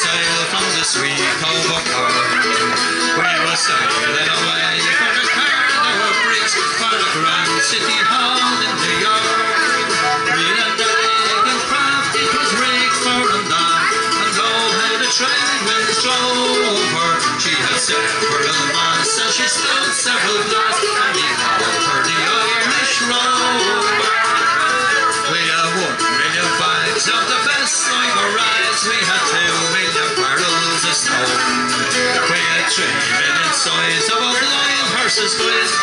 sail from the sweet home We were sailing away from the town of bricks for the grand city hall in New York. With a dag and craft it was rigged for a knock, and oh how the train went over. She had sailed for a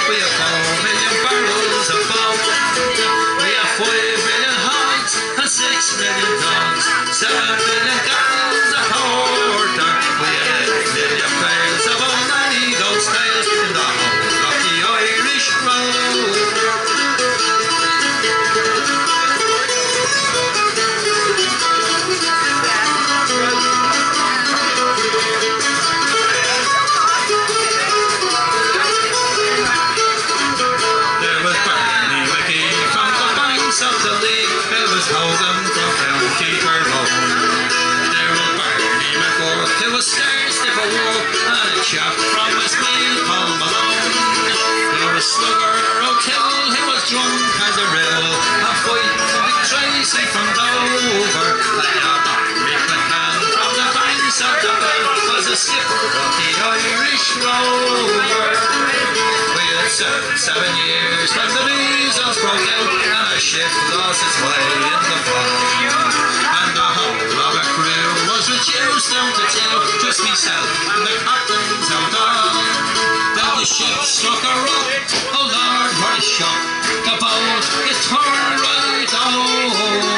We have four million barrels of bone. Was Hogan from County Tyrone. There was Barney McGurk, who was scarcely for war, and a chap from Westmeath, Paul Malone. There was Slugger O'Kill, who was drunk as a rill, a fighting with Tracy from Dover. And a Barney McCann from the banks of the Bell was a skipper of the Irish Rover. We had served seven years ship lost its way in the fog, and the whole of the crew was reduced down to two, just myself and the captain's out on. Then the ship struck a rock, oh lord, what a shock! The boat is torn right off.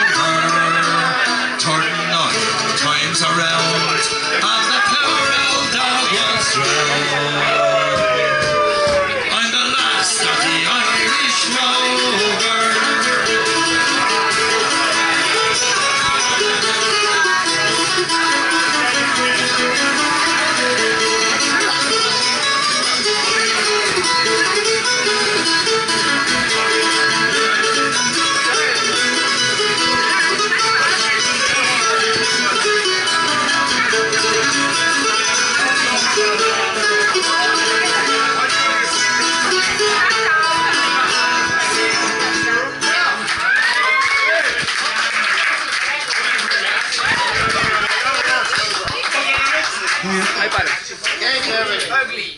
Ugly.